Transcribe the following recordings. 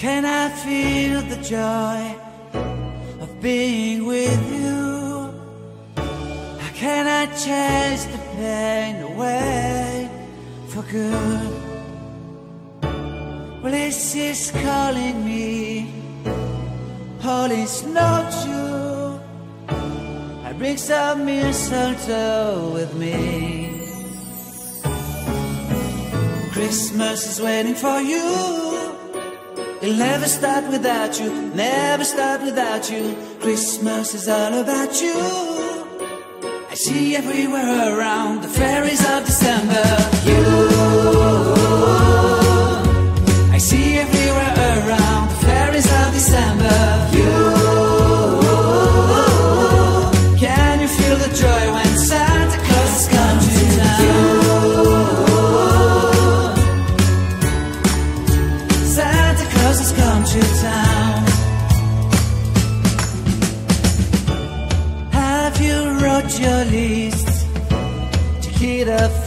can I feel the joy of being with you? How can I chase the pain away for good? Well, this is calling me, not you. I bring some mistletoe with me. Christmas is waiting for you. It'll never start without you, never start without you. Christmas is all about you. I see everywhere around the fairies of December.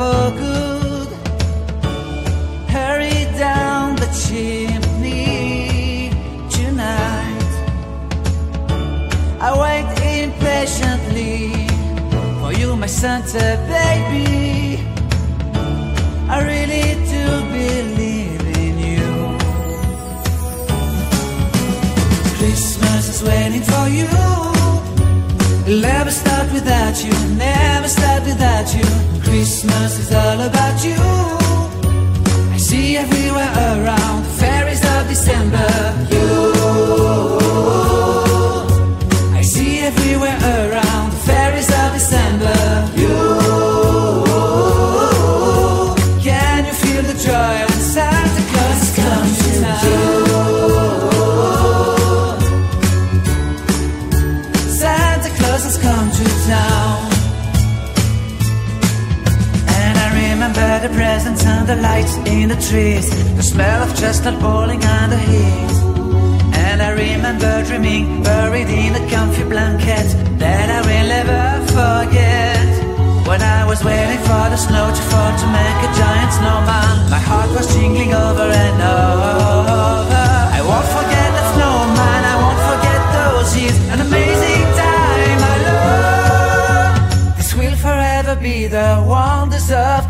For good? Hurry down the chimney tonight. I wait impatiently for you, my Santa baby. I really do believe in you. Christmas is waiting for you. Never start without you, never start without you. Christmas is all about you. I see everywhere around the fairies of December. You, I see everywhere around the presents and the lights in the trees, the smell of chestnut boiling on the heat. And I remember dreaming, buried in a comfy blanket that I will never forget. When I was waiting for the snow to fall to make a giant snowman, my heart was jingling over and over. I won't forget that snowman, I won't forget those years, an amazing time I love. This will forever be the wonders of